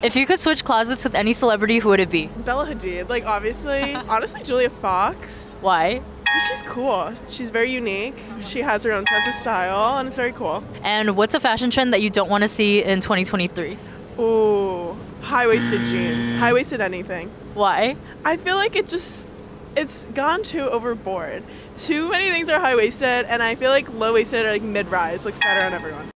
If you could switch closets with any celebrity, who would it be? Bella Hadid, like obviously. Honestly, Julia Fox. Why? She's cool. She's very unique. She has her own sense of style, and it's very cool. And what's a fashion trend that you don't want to see in 2023? Ooh, high-waisted jeans. High-waisted anything. Why? I feel like it just it's gone too overboard. Too many things are high-waisted, and I feel like low-waisted or like mid-rise looks better on everyone.